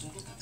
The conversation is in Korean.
Get